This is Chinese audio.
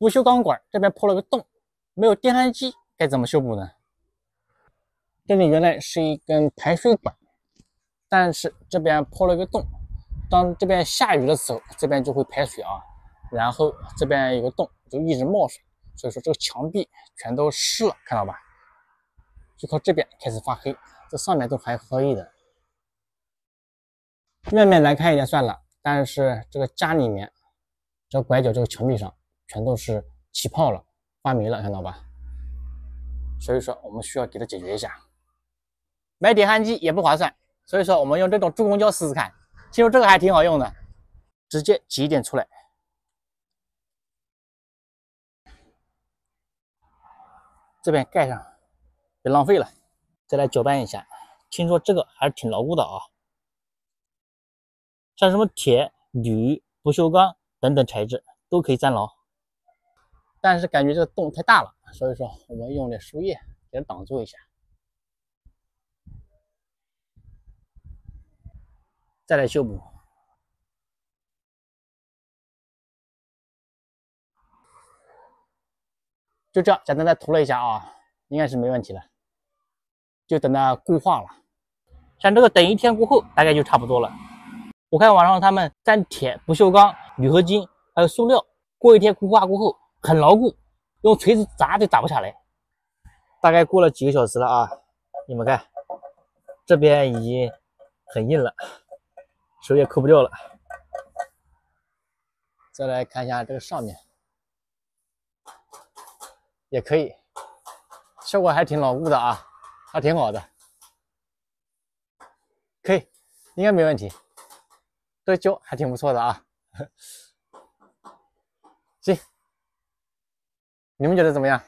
不锈钢管这边破了个洞，没有电焊机，该怎么修补呢？这里原来是一根排水管，但是这边破了个洞，当这边下雨的时候，这边就会排水啊，然后这边有个洞，就一直冒水，所以说这个墙壁全都湿了，看到吧？就靠这边开始发黑，这上面都还可以的，外面难看一点算了，但是这个家里面，这拐角这个墙壁上。全都是起泡了，发霉了，看到吧？所以说我们需要给它解决一下。买点焊机也不划算，所以说我们用这种助攻胶试试看。听说这个还挺好用的，直接挤一点出来，这边盖上，别浪费了。再来搅拌一下，听说这个还是挺牢固的啊。像什么铁、铝、不锈钢等等材质都可以粘牢。但是感觉这个洞太大了，所以说我们用点树叶给它挡住一下，再来修补。就这样简单的涂了一下啊，应该是没问题了，就等它固化了。像这个等一天过后，大概就差不多了。我看网上他们粘铁、不锈钢、铝合金还有塑料，过一天固化过后。很牢固，用锤子砸都砸不下来。大概过了几个小时了啊，你们看，这边已经很硬了，手也抠不掉了。再来看一下这个上面，也可以，效果还挺牢固的啊，还挺好的，可以，应该没问题。这胶还挺不错的啊，行。你们觉得怎么样？